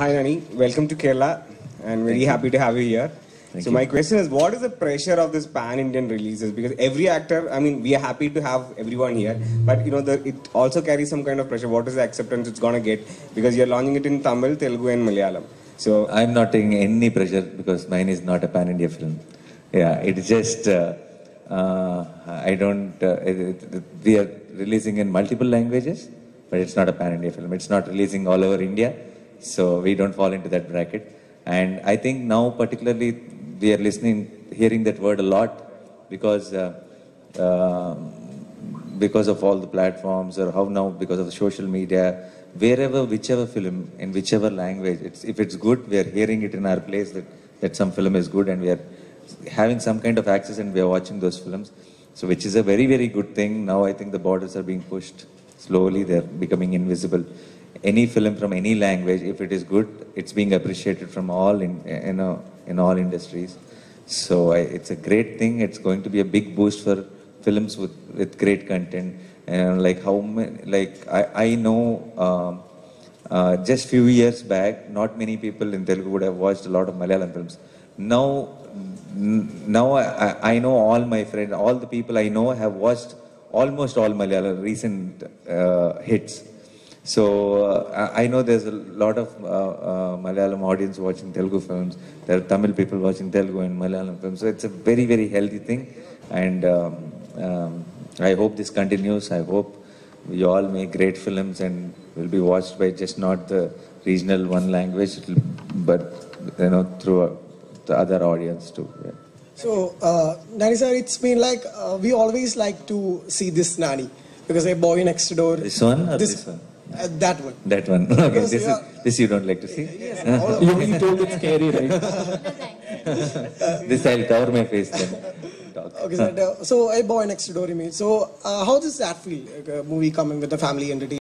Hi Nani, welcome to Kerala and very happy to have you here. Thank so you. my question is, what is the pressure of this pan-Indian releases? Because every actor, I mean, we are happy to have everyone here, but you know, the, it also carries some kind of pressure. What is the acceptance it's gonna get? Because you're launching it in Tamil, Telugu, and Malayalam. So I'm not taking any pressure because mine is not a pan India film. Yeah, it's just, uh, uh, I don't, uh, it, it- we are releasing in multiple languages, but it's not a pan India film. It's not releasing all over India, so we don't fall into that bracket. And I think now, particularly, we are listening, hearing that word a lot because. Uh, um because of all the platforms or how now because of the social media wherever whichever film in whichever language it's if it's good we are hearing it in our place that that some film is good and we are having some kind of access and we are watching those films so which is a very very good thing now i think the borders are being pushed slowly they're becoming invisible any film from any language if it is good it's being appreciated from all in you know in all industries so I, it's a great thing. It's going to be a big boost for films with, with great content. And like how like I, I know um, uh, just few years back, not many people in Telugu would have watched a lot of Malayalam films. Now, now I- I know all my friends, all the people I know have watched almost all Malayalam recent uh, hits. So uh, I know there's a lot of uh, Malayalam audience watching Telugu films. There are Tamil people watching Telugu and Malayalam films. So it's a very very healthy thing, and um, um, I hope this continues. I hope we all make great films and will be watched by just not the regional one language, but you know through the other audience too. Yeah. So, uh, Nani sir, it's been like uh, we always like to see this Nani because a boy next door. This one or this one? Uh, that one. That one. Okay, Because this you is this you don't like to see. You, you told it's scary, right? this I'll cover my face then. Talk. Okay, sir. uh, so a boy next door. You mean? So, uh, how does that feel? Like a movie coming with a family entity.